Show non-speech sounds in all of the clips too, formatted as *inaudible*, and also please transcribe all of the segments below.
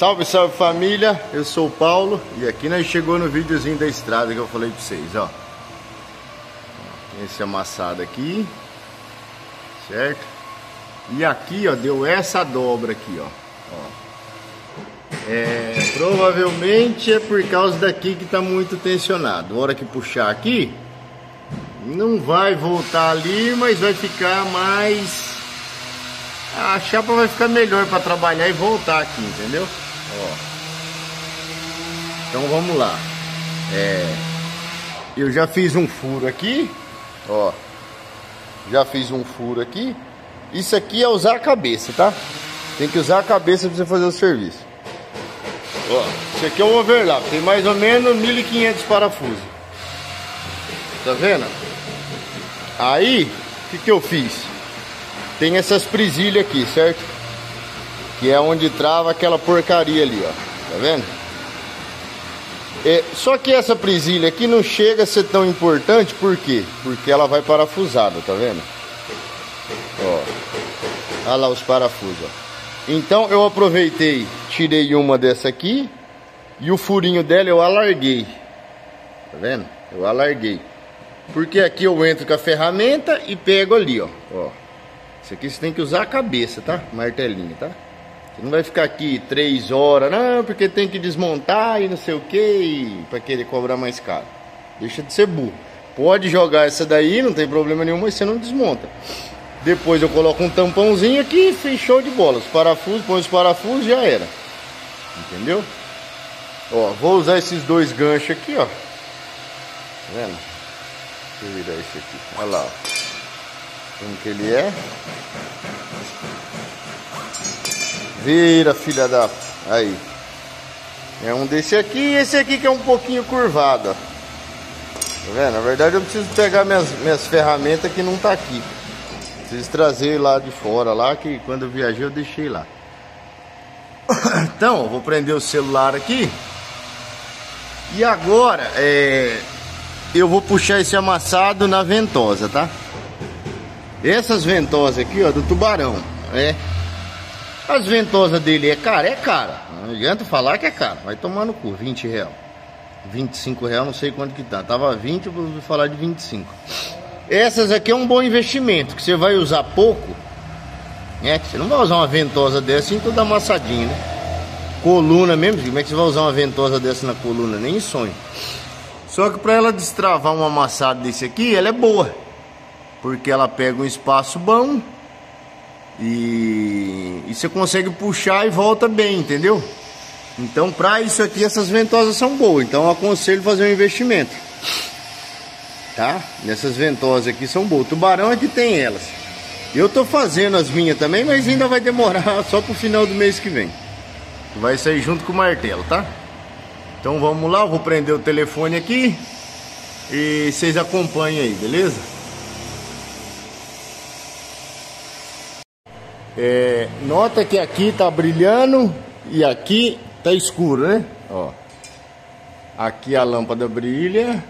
Salve, salve família, eu sou o Paulo e aqui nós chegou no videozinho da estrada que eu falei pra vocês, ó. Esse amassado aqui, certo? E aqui, ó, deu essa dobra aqui, ó. ó. É, provavelmente é por causa daqui que tá muito tensionado. A hora que puxar aqui, não vai voltar ali, mas vai ficar mais a chapa vai ficar melhor para trabalhar e voltar aqui, entendeu? Ó. Então vamos lá. É, eu já fiz um furo aqui, ó. Já fiz um furo aqui. Isso aqui é usar a cabeça, tá? Tem que usar a cabeça para você fazer o serviço. Ó, isso aqui é um overlap, tem mais ou menos 1500 parafusos. Tá vendo? Aí, o que, que eu fiz? tem essas presilhas aqui, certo? Que é onde trava aquela porcaria ali, ó. Tá vendo? É, só que essa presilha aqui não chega a ser tão importante, por quê? Porque ela vai parafusada, tá vendo? Ó. Olha lá os parafusos, ó. Então eu aproveitei, tirei uma dessa aqui e o furinho dela eu alarguei. Tá vendo? Eu alarguei. Porque aqui eu entro com a ferramenta e pego ali, ó. ó. Isso aqui você tem que usar a cabeça, tá? Martelinho, tá? Não vai ficar aqui três horas, não, porque tem que desmontar e não sei o que, para querer cobrar mais caro. Deixa de ser burro. Pode jogar essa daí, não tem problema nenhum, mas você não desmonta. Depois eu coloco um tampãozinho aqui fechou de bola. Os parafusos, põe os parafusos já era. Entendeu? Ó, vou usar esses dois ganchos aqui, ó. Tá vendo? Deixa eu virar esse aqui. Olha lá, ó como que ele é. Vira, filha da... Aí. É um desse aqui e esse aqui que é um pouquinho curvado, ó. Tá vendo? Na verdade eu preciso pegar minhas, minhas ferramentas que não tá aqui. Preciso trazer lá de fora lá, que quando eu viajei eu deixei lá. *coughs* Então, vou prender o celular aqui. E agora, é... Eu vou puxar esse amassado na ventosa, tá? Essas ventosas aqui, ó, do tubarão, é. As ventosas dele é cara, é cara. Não adianta falar que é cara. Vai tomar no cu, 20 real. 25 real, não sei quanto que tá. Tava 20, eu vou falar de 25. Essas aqui é um bom investimento, que você vai usar pouco. É, você não vai usar uma ventosa dessa em toda amassadinha, né? Coluna mesmo, como é que você vai usar uma ventosa dessa na coluna? Nem em sonho. Só que para ela destravar um amassado desse aqui, ela é boa porque ela pega um espaço bom e, e você consegue puxar e volta bem, entendeu? Então, para isso aqui, essas ventosas são boas. Então, eu aconselho fazer um investimento. Tá? Nessas ventosas aqui são boas. Tubarão é que tem elas. Eu tô fazendo as minhas também, mas ainda vai demorar *laughs* só pro final do mês que vem. Vai sair junto com o martelo, tá? Então vamos lá, eu vou prender o telefone aqui e vocês acompanhem aí, beleza? É, nota que aqui tá brilhando e aqui tá escuro, né? Ó. Aqui a lâmpada brilha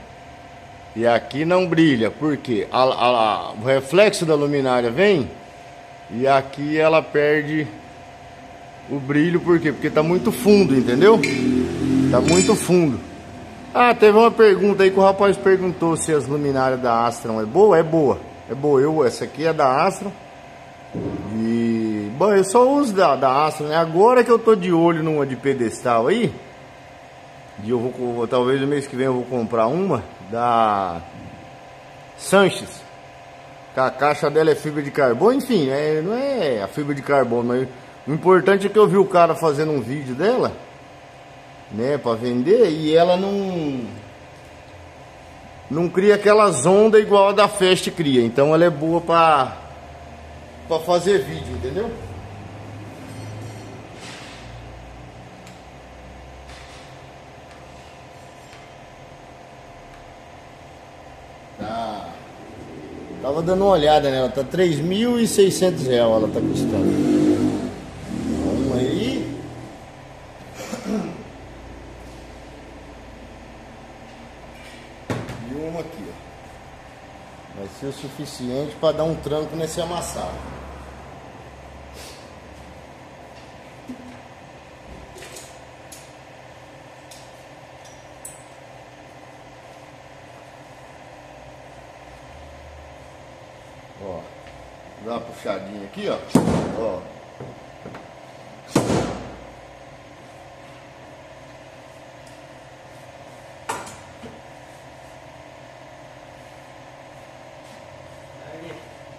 e aqui não brilha, porque a, a, o reflexo da luminária vem e aqui ela perde o brilho, por quê? Porque tá muito fundo, entendeu? Tá muito fundo. Ah, teve uma pergunta aí que o rapaz perguntou se as luminárias da Astron é boa. É boa, é boa. Eu, essa aqui é da Astron. E, bom, eu só uso da, da Astro, né? Agora que eu tô de olho numa de pedestal aí, e eu vou, talvez no mês que vem eu vou comprar uma da Sanches. A caixa dela é fibra de carbono, enfim, é, não é a fibra de carbono, mas o importante é que eu vi o cara fazendo um vídeo dela, né, para vender, e ela não não cria aquelas ondas igual a da Fest cria. Então ela é boa para para fazer vídeo, entendeu? Tava dando uma olhada nela, tá 3.600 reais ela tá custando. Vamos aí. E uma aqui, ó. Vai ser o suficiente para dar um tranco nesse amassado. Dá uma puxadinha aqui, ó. Ó.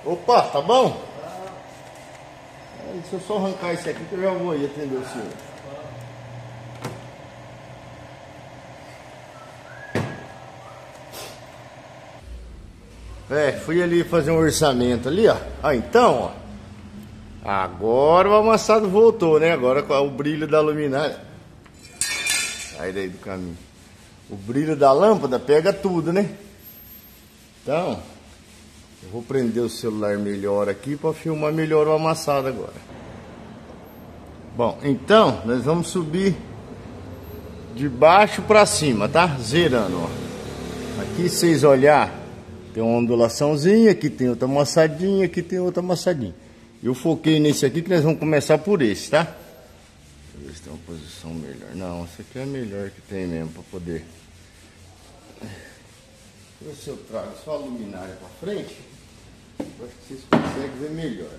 Opa, tá bom? É, deixa eu só arrancar esse aqui que eu já vou aí atender o senhor. É, fui ali fazer um orçamento ali, ó. Ah, então, ó. Agora o amassado voltou, né? Agora com o brilho da luminária. Sai daí do caminho. O brilho da lâmpada pega tudo, né? Então, eu vou prender o celular melhor aqui para filmar melhor o amassado agora. Bom, então nós vamos subir de baixo para cima, tá? Zerando, ó. Aqui vocês olhar, tem uma ondulaçãozinha, aqui tem outra amassadinha, aqui tem outra amassadinha. Eu foquei nesse aqui que nós vamos começar por esse, tá? Deixa eu ver se tem uma posição melhor. Não, esse aqui é melhor que tem mesmo para poder. Deixa eu ver se eu trago só a luminária para frente. Eu acho que vocês conseguem ver melhor.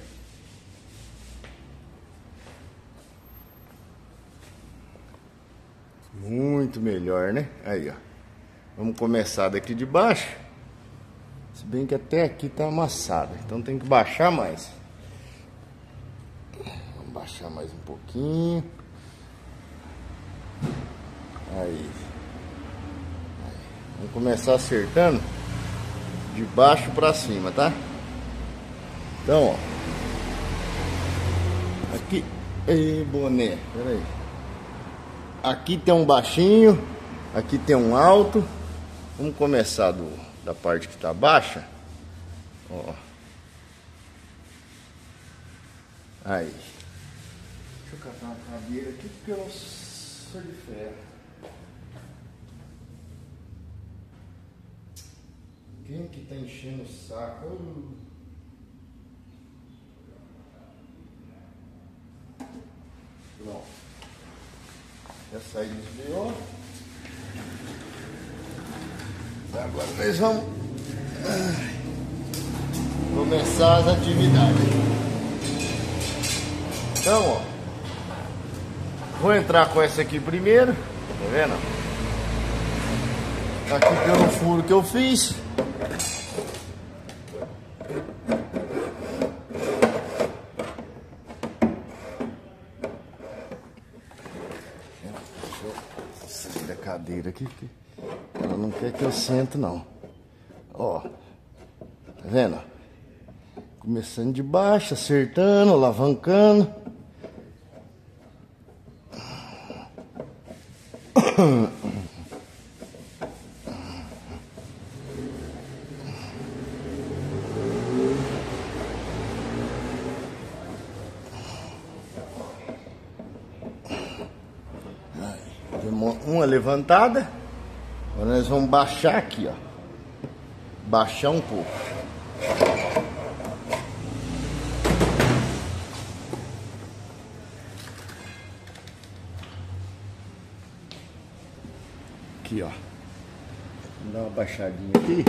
Muito melhor, né? Aí, ó. Vamos começar daqui de baixo. Se bem que até aqui tá amassado. Então tem que baixar mais. Mais um pouquinho. Aí. Aí. Vamos começar acertando de baixo para cima, tá? Então, ó. Aqui. Ei, boné. Pera aí. Aqui tem um baixinho. Aqui tem um alto. Vamos começar do, da parte que tá baixa. Ó. Aí. Deixa eu catar uma cadeira aqui porque eu sou de ferro. Quem que tá enchendo o saco? Uh. Pronto. Essa aí desviou. Agora nós vamos começar as atividades. Então, ó. Vou entrar com essa aqui primeiro. Tá vendo? Aqui pelo furo que eu fiz. cadeira aqui, que ela não quer que eu sento não. Ó, tá vendo? Começando de baixo, acertando, alavancando. Uma levantada. Agora nós vamos baixar aqui, ó. Baixar um pouco. Aqui, ó. Vou dar uma baixadinha aqui.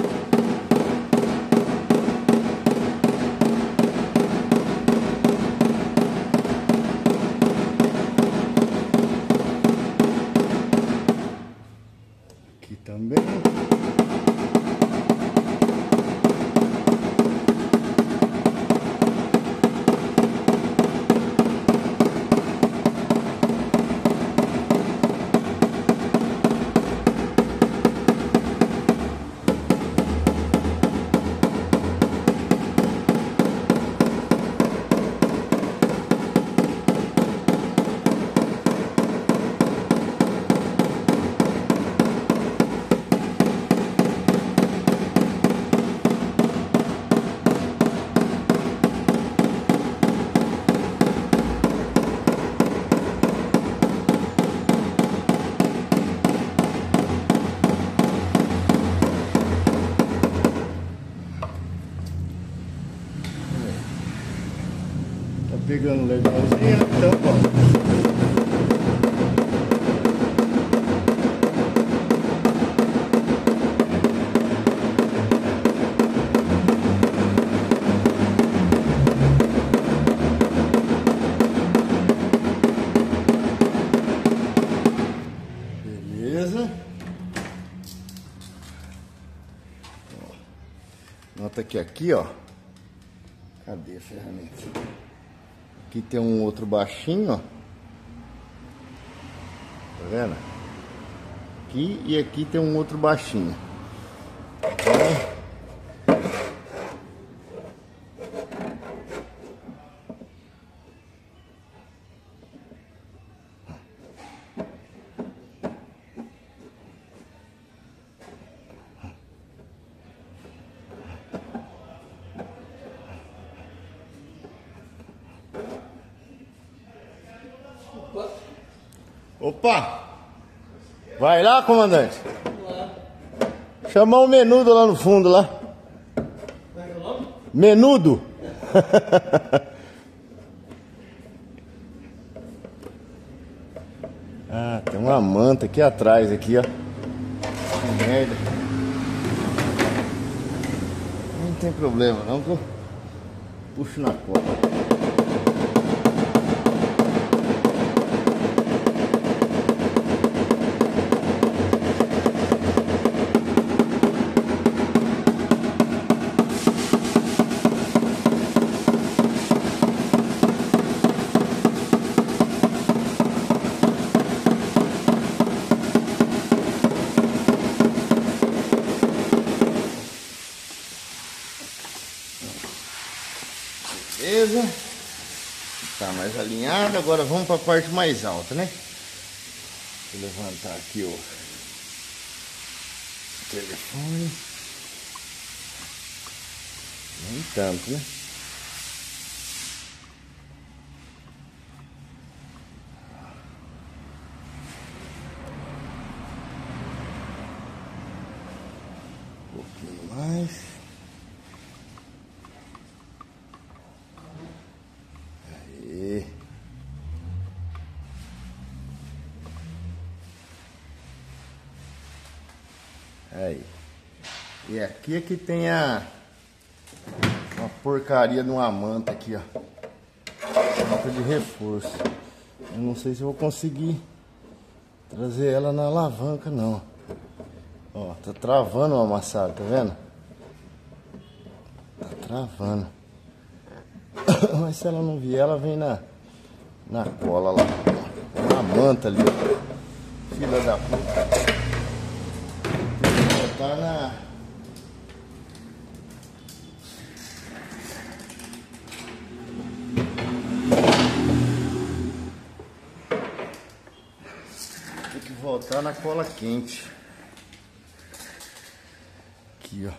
pegando então beleza Nota que aqui, ó. Cadê a ferramenta? Aqui tem um outro baixinho, ó. Tá vendo? Aqui e aqui tem um outro baixinho. Opa! Vai lá, comandante. Chamar o menudo lá no fundo lá. Menudo. *laughs* ah, tem uma manta aqui atrás aqui, ó. Que merda. Não tem problema não, que eu puxo na corda. Tá mais alinhado. Agora vamos para a parte mais alta, né? Vou levantar aqui o telefone. Nem tanto, né? Um pouquinho mais. Aí. E aqui é que tem a uma porcaria de uma manta aqui, ó. Manta de reforço. Eu não sei se eu vou conseguir trazer ela na alavanca não. Ó, tá travando o amassado, tá vendo? Tá travando. *coughs* Mas se ela não vier, ela vem na na cola lá. Na manta ali. Filha da puta tá na. Voltar na cola quente. Aqui, ó.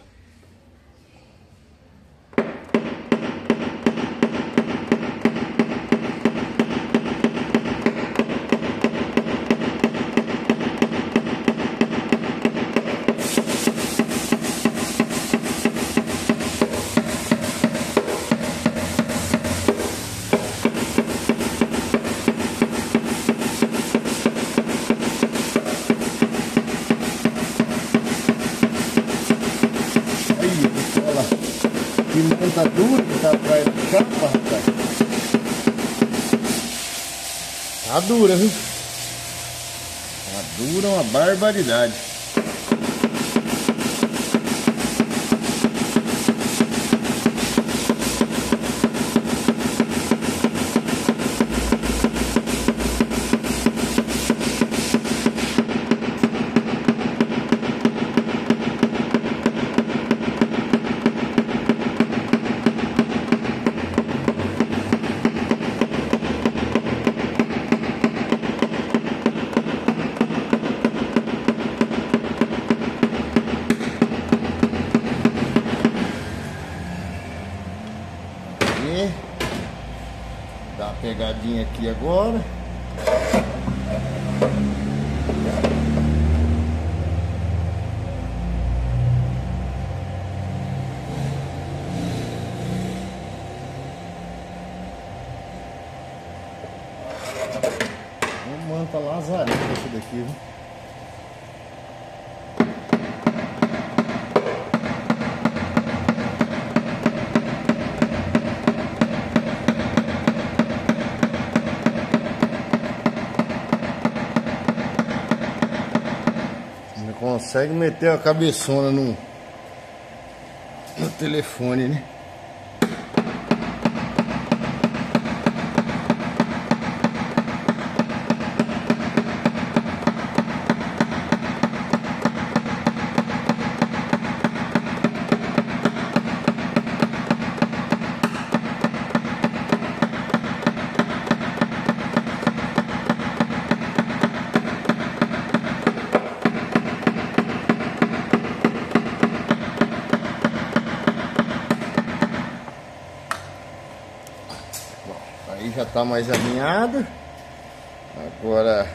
tá duro que tá atrás da chapa, rapaz. Tá dura, viu? Tá dura uma barbaridade. Consegue meter a cabeçona no, no telefone, né? Tá mais alinhado. Agora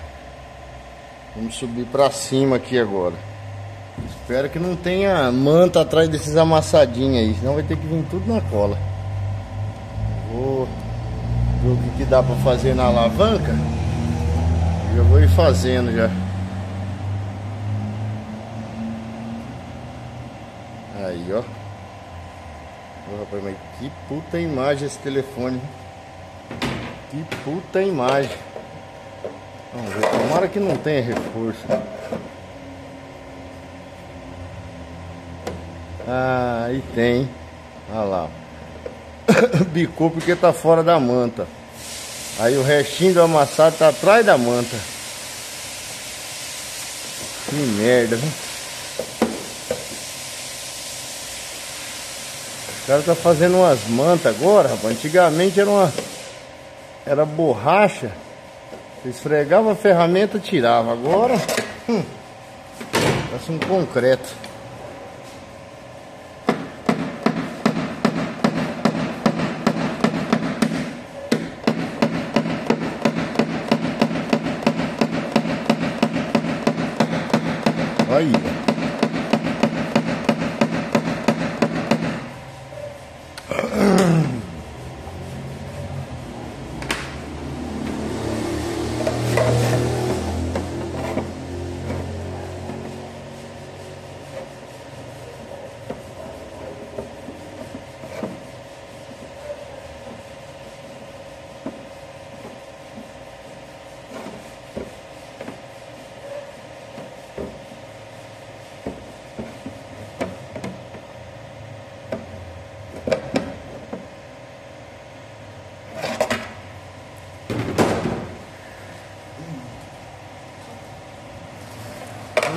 vamos subir para cima aqui agora. Espero que não tenha manta atrás desses amassadinhos aí, senão vai ter que vir tudo na cola. Vou ver o que, que dá para fazer na alavanca. Já vou ir fazendo já. Aí, ó. Oh, rapaz, mas que puta imagem esse telefone. Que puta imagem. Vamos ver, tomara que não tenha reforço. Ah, aí tem. Olha lá. *coughs* Bicou porque tá fora da manta. Aí o restinho do amassado tá atrás da manta. Que merda, viu? O cara tá fazendo umas mantas agora, rapaz. Antigamente era uma era borracha. Esfregava a ferramenta, tirava. Agora, hum, parece um concreto. Aí.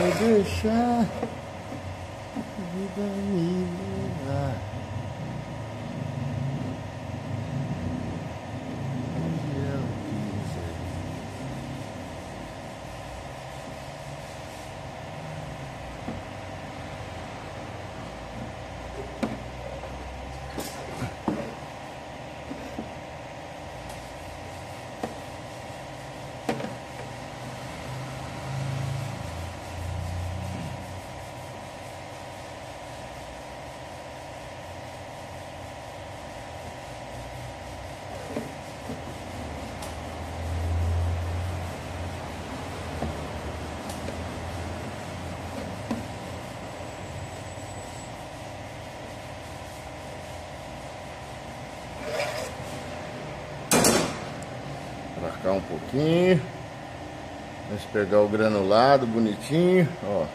Vou deixar a vida me levar. Marcar um pouquinho. Vamos pegar o granulado bonitinho, ó.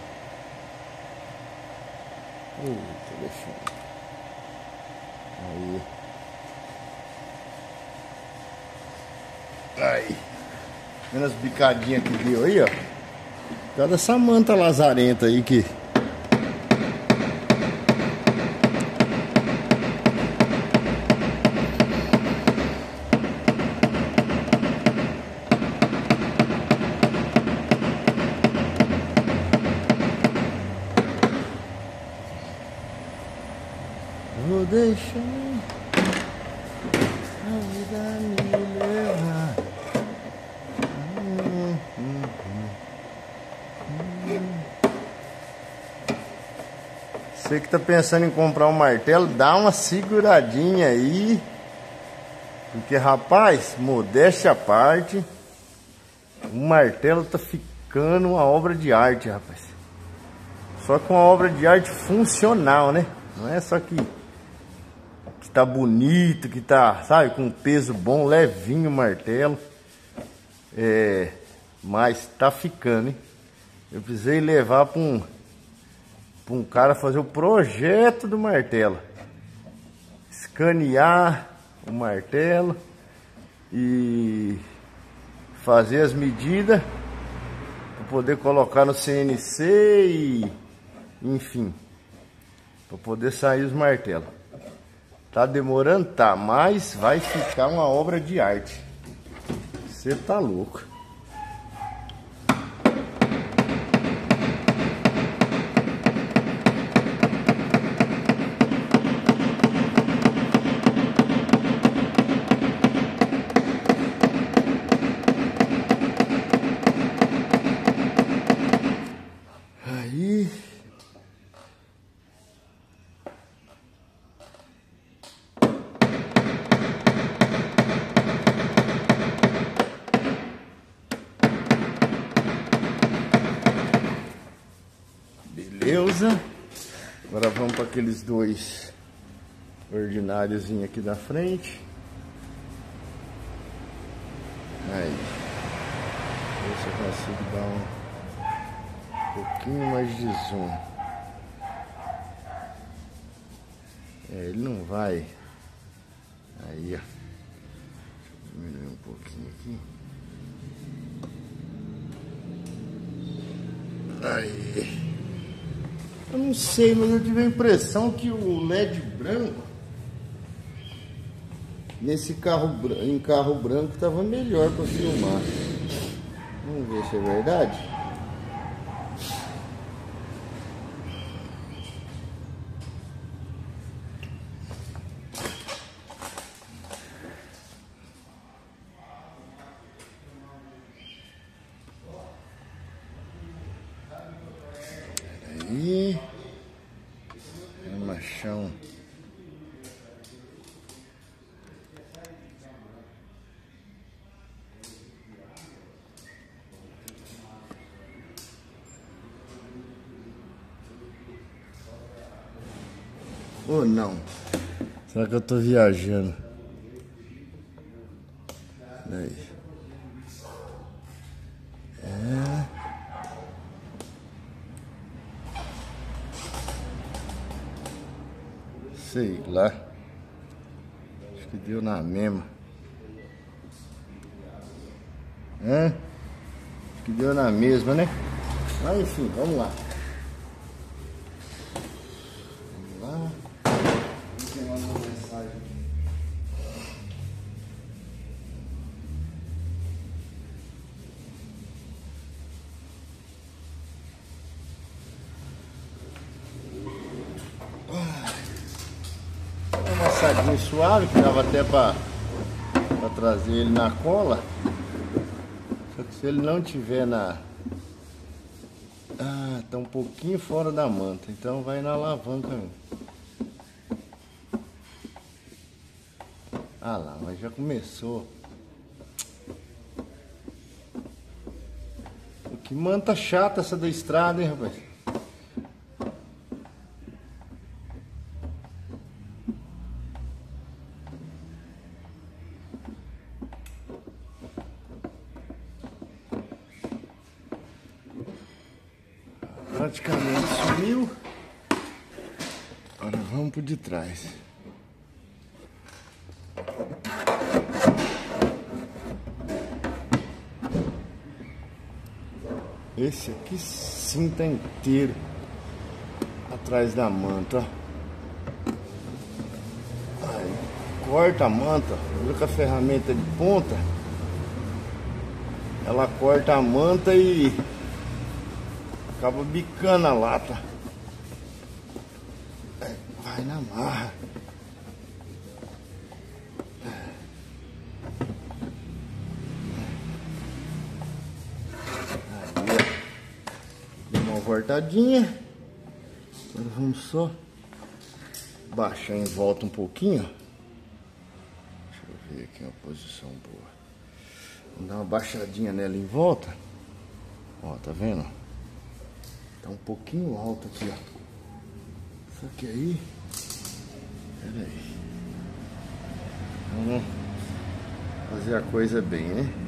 Uh, telefone. Aí. Aí. Vendo as bicadinhas que deu aí, ó. Cada essa manta lazarenta aí que deixar a vida me levar. Você que tá pensando em comprar um martelo, dá uma seguradinha aí. Porque, rapaz, modéstia à parte, o martelo tá ficando uma obra de arte, rapaz. Só que uma obra de arte funcional, né? Não é só que que tá bonito, que tá, sabe, com peso bom, levinho o martelo. É, mas tá ficando, hein? Eu precisei levar para um, pra um cara fazer o projeto do martelo. escanear o martelo e fazer as medidas para poder colocar no CNC e enfim, para poder sair os martelos. Tá demorando? Tá, mas vai ficar uma obra de arte. Você tá louco. Aqueles dois ordinários aqui da frente. Aí. Ver se eu consigo dar um pouquinho mais de zoom. É, ele não vai. Aí, ó. Deixa eu diminuir um pouquinho aqui. Aí. Eu não sei, mas eu tive a impressão que o LED branco nesse carro em carro branco estava melhor para filmar. Vamos ver se é verdade. aí. É machão. Ou não? Será que eu tô viajando? Aí. Sei lá. Acho que deu na mesma. Hã? Acho que deu na mesma, né? Mas enfim, vamos lá. Suave, que dava até para trazer ele na cola. Só que se ele não tiver na... Ah, tá um pouquinho fora da manta, então vai na alavanca mesmo. Ah lá, mas já começou. Que manta chata essa da estrada, hein, rapaz? Praticamente sumiu. Agora vamos por de trás. Esse aqui sim tá inteiro atrás da manta. Aí, corta a manta, viu com a ferramenta de ponta? Ela corta a manta e Acaba bicando a lata. É, vai na marra. Aí, Deu uma voltadinha. Agora vamos só baixar em volta um pouquinho. Deixa eu ver aqui uma posição boa. Vamos dar uma baixadinha nela em volta. Ó, tá vendo? Tá um pouquinho alto aqui, ó. Só que aí... Pera aí. Vamos fazer a coisa bem, né?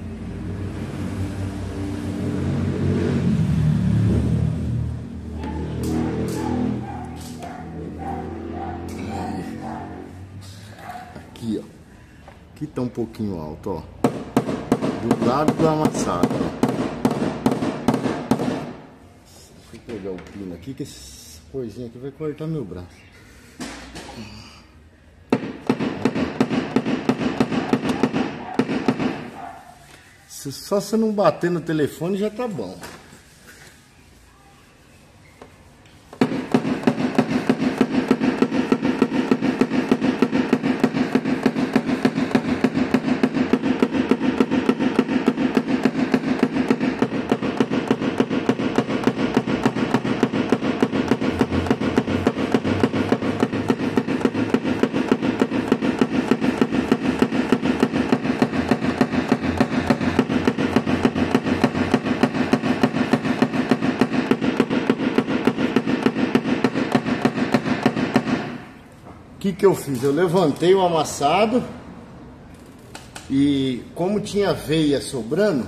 tá um pouquinho alto, ó. Do lado do amassado, ó. Aqui, que essa coisinha aqui vai cortar meu braço. Só se não bater no telefone já tá bom. Que, eu fiz? Eu levantei o amassado e como tinha veia sobrando,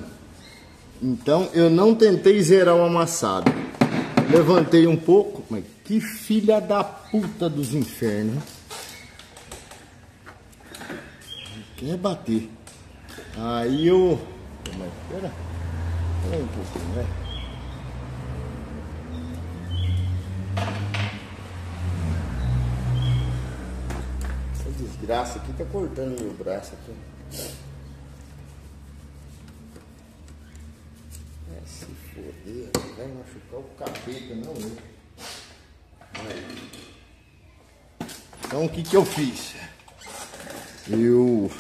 então eu não tentei zerar o amassado. Levantei um pouco, mas que filha da puta dos infernos. Quer bater. Aí eu... Pera, pera um pouquinho, né? Desgraça aqui tá cortando meu braço aqui. É, se foder, vai machucar o capeta, não eu. Então o que que eu fiz? Eu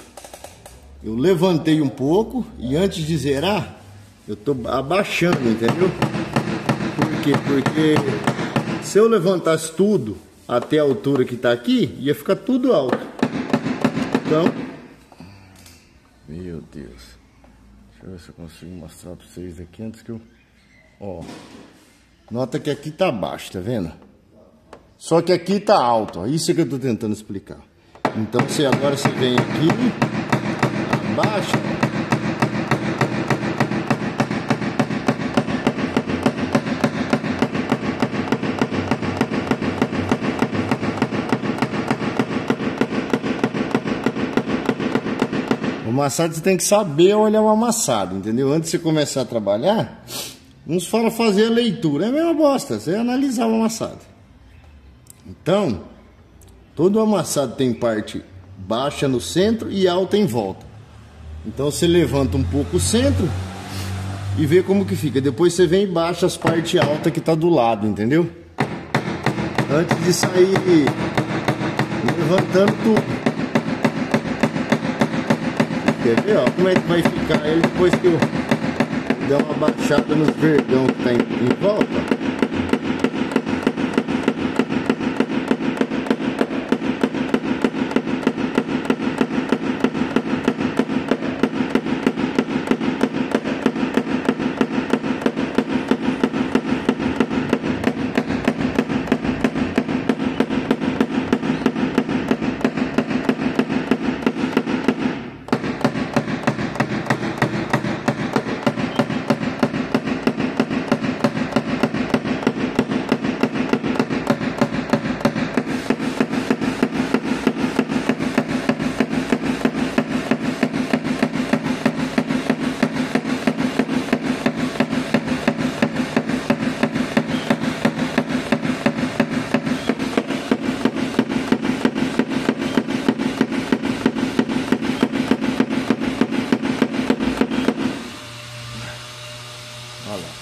eu levantei um pouco e antes de zerar, eu tô abaixando, entendeu? Por quê? Porque se eu levantasse tudo até a altura que tá aqui, ia ficar tudo alto. Então, meu Deus. Deixa eu ver se eu consigo mostrar para vocês aqui antes que eu... Ó, nota que aqui tá baixo, tá vendo? Só que aqui tá alto, ó. Isso é que eu tô tentando explicar. Então, você agora você vem aqui, abaixa, amassado você tem que saber olhar o amassado, entendeu? Antes de você começar a trabalhar, uns fala fazer a leitura. É a mesma bosta, você analisar o amassado. Então, todo amassado tem parte baixa no centro e alta em volta. Então você levanta um pouco o centro e vê como que fica. Depois você vem e baixa as partes altas que tá do lado, entendeu? Antes de sair levantando tudo. Quer ver, ó, como é que vai ficar ele depois que eu der uma baixada nos verdão que tá em, em volta?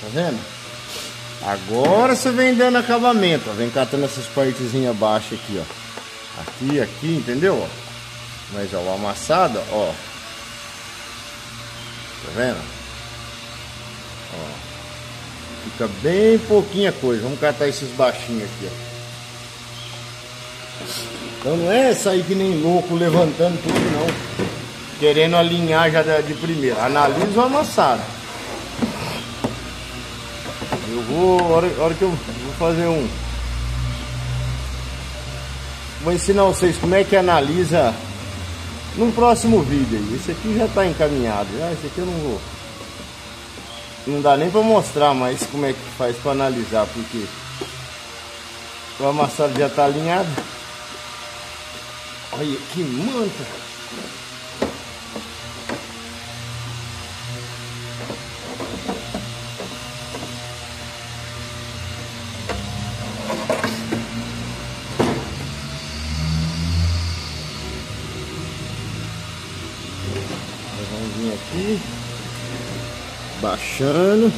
vendo? Agora você vem dando acabamento, ó. Vem catando essas partezinhas baixas aqui, ó. Aqui, aqui, entendeu? Mas, ó, o amassado, ó. Tá vendo? Ó. Fica bem pouquinha coisa. Vamos catar esses baixinhos aqui, ó. Então não é sair que nem louco levantando tudo, não. Querendo alinhar já de primeira. Analisa o amassado. Eu vou, hora, hora que eu vou fazer um... Vou ensinar vocês como é que analisa num próximo vídeo aí. Esse aqui já está encaminhado. Já, esse aqui eu não vou... Não dá nem para mostrar mais como é que faz para analisar, porque o amassado já está alinhado. Olha que manta! Baixando.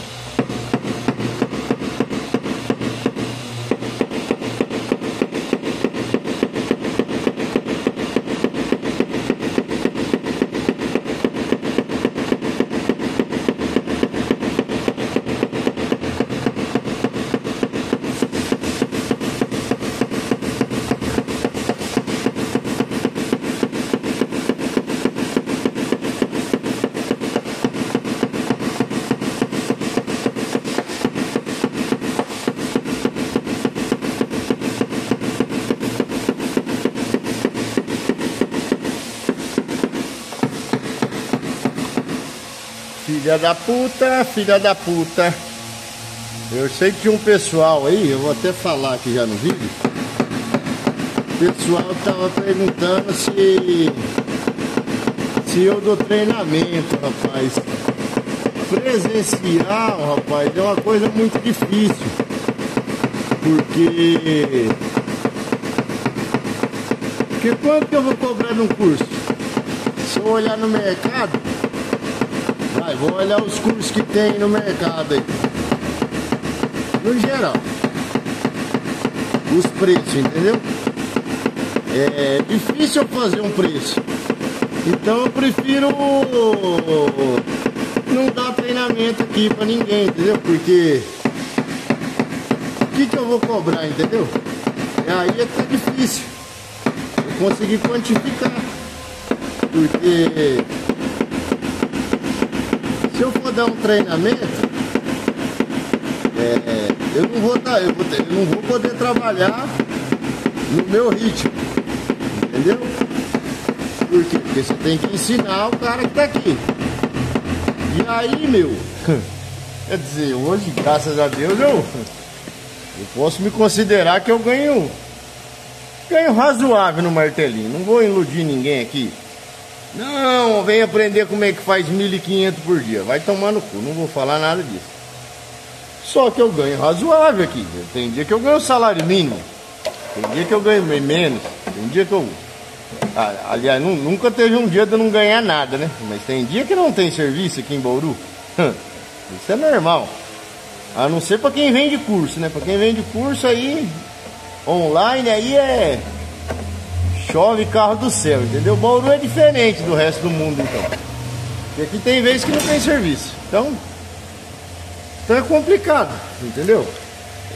Filha da puta, filha da puta. Eu sei que um pessoal aí, eu vou até falar aqui já no vídeo. O pessoal tava perguntando se se eu dou treinamento, rapaz. Presencial, rapaz, é uma coisa muito difícil. Porque porque quanto que eu vou cobrar num curso? Se eu olhar no mercado, Vai, vou olhar os cursos que tem no mercado aí. No geral. Os preços, entendeu? É difícil fazer um preço. Então eu prefiro não dar treinamento aqui pra ninguém, entendeu? Porque o que, que eu vou cobrar, entendeu? E aí é que é difícil. Eu conseguir quantificar. Porque se eu for dar um treinamento, é, eu não vou dar, eu, vou ter, eu não vou poder trabalhar no meu ritmo, entendeu? Por quê? Porque você tem que ensinar o cara que tá aqui. E aí, meu, quer dizer, hoje, graças a Deus, eu, eu posso me considerar que eu ganho, ganho razoável no martelinho. Não vou iludir ninguém aqui. Não, vem aprender como é que faz 1.500 por dia. Vai tomar no cu, não vou falar nada disso. Só que eu ganho razoável aqui. Tem dia que eu ganho salário mínimo. Tem dia que eu ganho menos. Tem dia que eu. Aliás, nunca teve um dia de eu não ganhar nada, né? Mas tem dia que não tem serviço aqui em Bauru. *laughs* Isso é normal. A não ser para quem vende curso, né? Para quem vende curso aí, online, aí é chove carro do céu, entendeu? Bauru é diferente do resto do mundo, então. E aqui tem vezes que não tem serviço. Então, então é complicado, entendeu?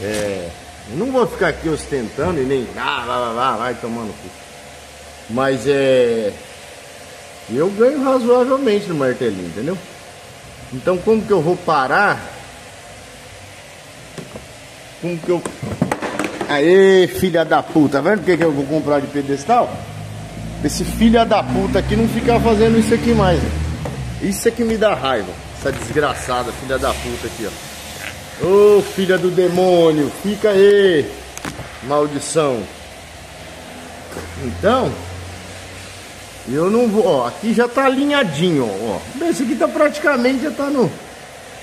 É, não vou ficar aqui ostentando e nem ah, lá, lá, lá, vai tomando cu. Mas é. Eu ganho razoavelmente no martelinho, entendeu? Então como que eu vou parar? Como que eu Aê, filha da puta, tá vendo por que eu vou comprar de pedestal? Esse filha da puta aqui não ficar fazendo isso aqui mais. Isso é que me dá raiva. Essa desgraçada, filha da puta aqui, ó. Ô, oh, filha do demônio, fica aí. Maldição. Então, eu não vou, ó, aqui já tá alinhadinho, ó. Esse aqui tá praticamente, já tá no,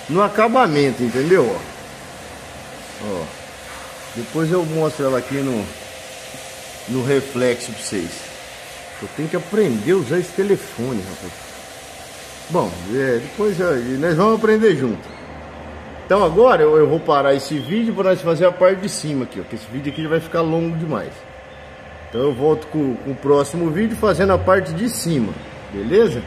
no acabamento, entendeu? Ó. ó. Depois eu mostro ela aqui no, no reflexo pra vocês. Eu tenho que aprender a usar esse telefone, rapaz. Bom, é, depois nós vamos aprender junto. Então agora eu, eu vou parar esse vídeo para nós fazer a parte de cima aqui, ó, que esse vídeo aqui vai ficar longo demais. Então eu volto com, com o próximo vídeo fazendo a parte de cima, beleza?